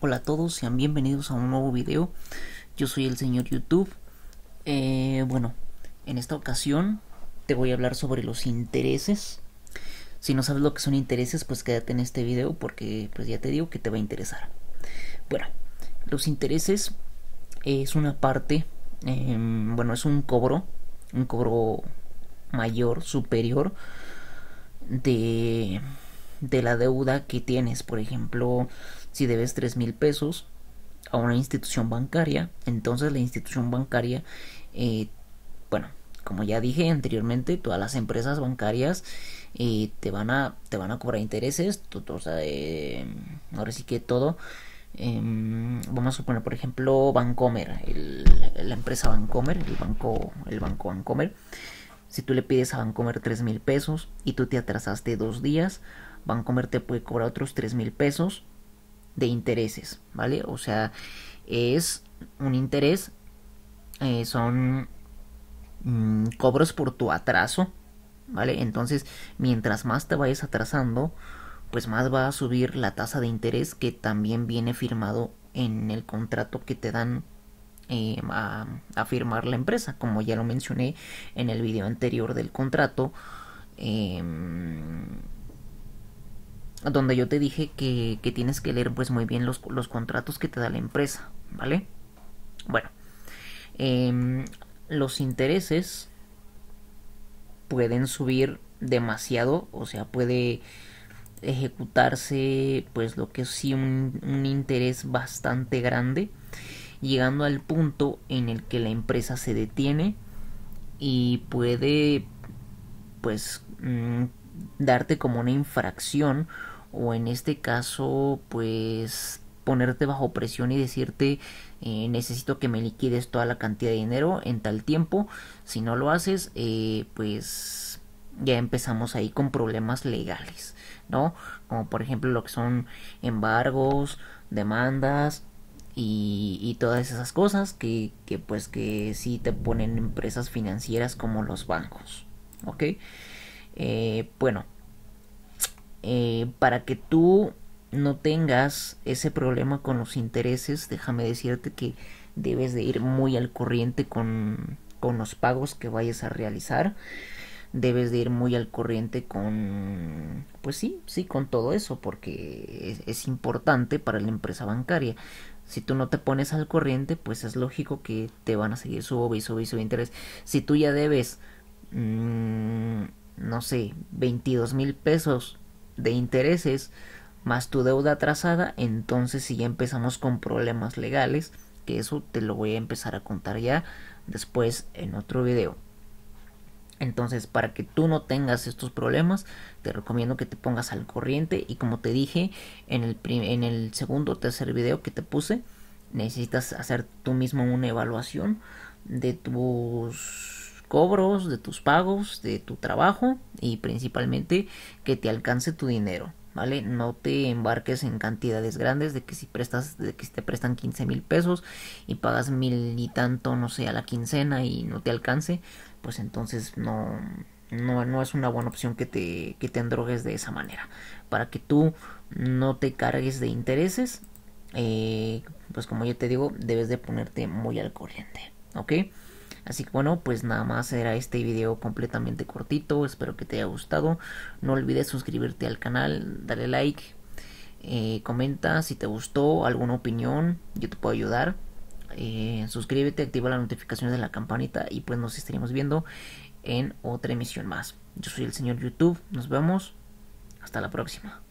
Hola a todos, sean bienvenidos a un nuevo video. Yo soy el señor YouTube. Eh, bueno, en esta ocasión te voy a hablar sobre los intereses. Si no sabes lo que son intereses, pues quédate en este video porque pues ya te digo que te va a interesar. Bueno, los intereses es una parte, em, bueno, es un cobro, un cobro mayor, superior de, de la deuda que tienes. Por ejemplo, si debes tres mil pesos a una institución bancaria, entonces la institución bancaria, eh, bueno, como ya dije anteriormente, todas las empresas bancarias eh, te van a te van a cobrar intereses, o sea, eh, ahora sí que todo. Em, vamos a suponer, por ejemplo, Bancomer, la empresa Bancomer, el banco, el banco Bancomer. Si tú le pides a Bancomer tres mil pesos y tú te atrasaste dos días, Bancomer te puede cobrar otros tres mil pesos de intereses, ¿vale? O sea, es un interés, eh, son mm, cobros por tu atraso, ¿vale? Entonces, mientras más te vayas atrasando, pues más va a subir la tasa de interés que también viene firmado en el contrato que te dan eh, a, firmar la empresa, como ya lo mencioné en el video anterior del contrato. Eh, donde yo te dije que, que tienes que leer pues muy bien los, los, contratos que te da la empresa, ¿vale? Bueno, eh, los intereses pueden subir demasiado, o sea, puede ejecutarse pues lo que es sí un, un interés bastante grande, llegando al punto en el que la empresa se detiene y puede pues mmm, darte como una infracción o en este caso pues ponerte bajo presión y decirte eh, necesito que me liquides toda la cantidad de dinero en tal tiempo. Si no lo haces eh, pues ya empezamos ahí con problemas legales no como por ejemplo lo que son embargos demandas y, todas esas cosas que, que pues que sí te ponen empresas financieras como los bancos ok eh, bueno eh, para que tú no tengas ese problema con los intereses, déjame decirte que debes de ir muy al corriente con, con los pagos que vayas a realizar. Debes de ir muy al corriente con, pues sí, sí, con todo eso, porque es, importante para la empresa bancaria. Si tú no te pones al corriente, pues es lógico que te van a seguir sube y sube y sube interés. Si tú ya debes, mmm, no sé, 22 mil pesos de intereses más tu deuda atrasada, entonces si ya empezamos con problemas legales, que eso te lo voy a empezar a contar ya después en otro video. Entonces, para que tú no tengas estos problemas, te recomiendo que te pongas al corriente y como te dije en el, en el segundo o tercer video que te puse, necesitas hacer tú mismo una evaluación de tus cobros, de tus pagos, de tu trabajo y principalmente que te alcance tu dinero. ¿Vale? No te embarques en cantidades grandes de que si prestas, de que si te prestan 15 mil pesos y pagas mil y tanto, no sé, a la quincena y no te alcance, pues entonces no, no, no es una buena opción que te, que te endrogues de esa manera. Para que tú no te cargues de intereses, eh, pues como yo te digo, debes de ponerte muy al corriente, ¿ok? Así que bueno, pues nada más era este video completamente cortito. Espero que te haya gustado. No olvides suscribirte al canal, darle like, eh, comenta si te gustó, alguna opinión, yo te puedo ayudar. Eh, suscríbete, activa la notificación de la campanita y pues nos estaremos viendo en otra emisión más. Yo soy el señor YouTube, nos vemos, hasta la próxima.